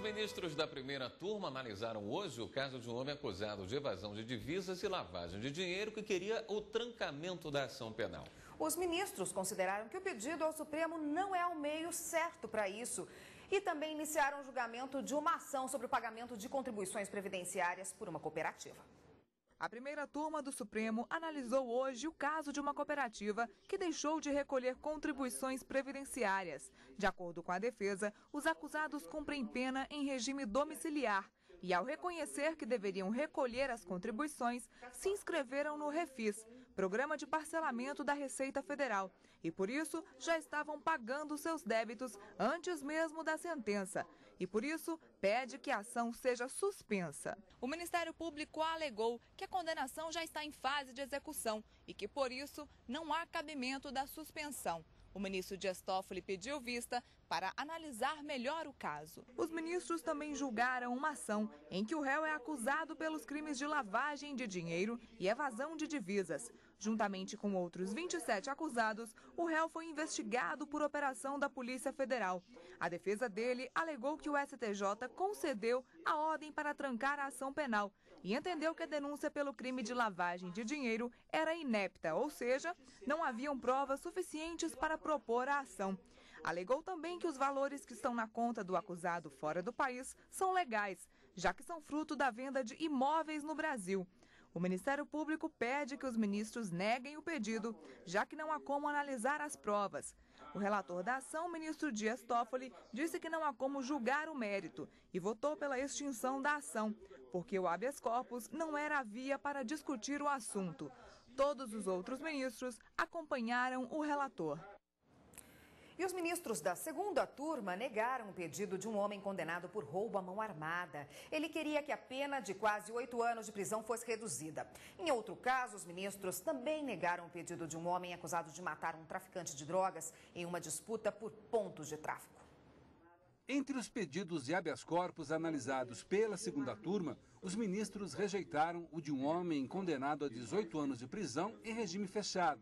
ministros da primeira turma analisaram hoje o caso de um homem acusado de evasão de divisas e lavagem de dinheiro que queria o trancamento da ação penal. Os ministros consideraram que o pedido ao Supremo não é o meio certo para isso e também iniciaram o julgamento de uma ação sobre o pagamento de contribuições previdenciárias por uma cooperativa. A primeira turma do Supremo analisou hoje o caso de uma cooperativa que deixou de recolher contribuições previdenciárias. De acordo com a defesa, os acusados cumprem pena em regime domiciliar e, ao reconhecer que deveriam recolher as contribuições, se inscreveram no Refis, Programa de Parcelamento da Receita Federal, e por isso já estavam pagando seus débitos antes mesmo da sentença. E por isso pede que a ação seja suspensa. O Ministério Público alegou que a condenação já está em fase de execução e que por isso não há cabimento da suspensão. O ministro Dias Toffoli pediu vista para analisar melhor o caso. Os ministros também julgaram uma ação em que o réu é acusado pelos crimes de lavagem de dinheiro e evasão de divisas. Juntamente com outros 27 acusados, o réu foi investigado por operação da Polícia Federal. A defesa dele alegou que o STJ concedeu a ordem para trancar a ação penal e entendeu que a denúncia pelo crime de lavagem de dinheiro era inepta, ou seja, não haviam provas suficientes para propor a ação. Alegou também que os valores que estão na conta do acusado fora do país são legais, já que são fruto da venda de imóveis no Brasil. O Ministério Público pede que os ministros neguem o pedido, já que não há como analisar as provas. O relator da ação, ministro Dias Toffoli, disse que não há como julgar o mérito e votou pela extinção da ação, porque o habeas corpus não era a via para discutir o assunto. Todos os outros ministros acompanharam o relator. E os ministros da segunda turma negaram o pedido de um homem condenado por roubo à mão armada. Ele queria que a pena de quase oito anos de prisão fosse reduzida. Em outro caso, os ministros também negaram o pedido de um homem acusado de matar um traficante de drogas em uma disputa por pontos de tráfico. Entre os pedidos de habeas corpus analisados pela segunda turma, os ministros rejeitaram o de um homem condenado a 18 anos de prisão em regime fechado.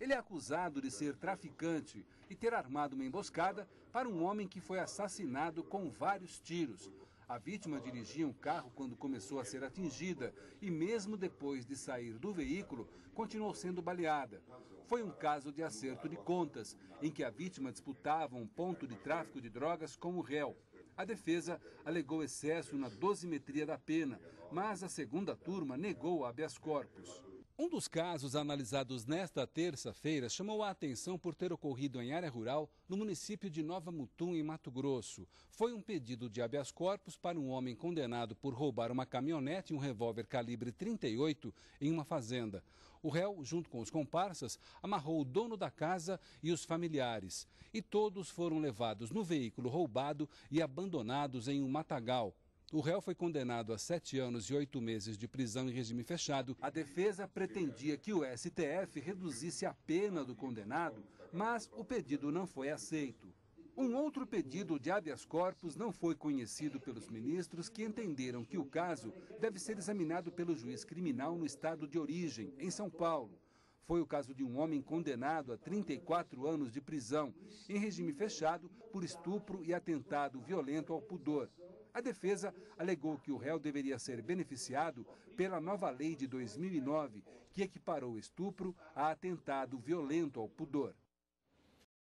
Ele é acusado de ser traficante e ter armado uma emboscada para um homem que foi assassinado com vários tiros. A vítima dirigia um carro quando começou a ser atingida e, mesmo depois de sair do veículo, continuou sendo baleada. Foi um caso de acerto de contas, em que a vítima disputava um ponto de tráfico de drogas com o réu. A defesa alegou excesso na dosimetria da pena, mas a segunda turma negou habeas corpus. Um dos casos analisados nesta terça-feira chamou a atenção por ter ocorrido em área rural no município de Nova Mutum, em Mato Grosso. Foi um pedido de habeas corpus para um homem condenado por roubar uma caminhonete e um revólver calibre 38 em uma fazenda. O réu, junto com os comparsas, amarrou o dono da casa e os familiares. E todos foram levados no veículo roubado e abandonados em um matagal. O réu foi condenado a sete anos e oito meses de prisão em regime fechado. A defesa pretendia que o STF reduzisse a pena do condenado, mas o pedido não foi aceito. Um outro pedido de habeas corpus não foi conhecido pelos ministros que entenderam que o caso deve ser examinado pelo juiz criminal no estado de origem, em São Paulo. Foi o caso de um homem condenado a 34 anos de prisão, em regime fechado, por estupro e atentado violento ao pudor. A defesa alegou que o réu deveria ser beneficiado pela nova lei de 2009, que equiparou estupro a atentado violento ao pudor.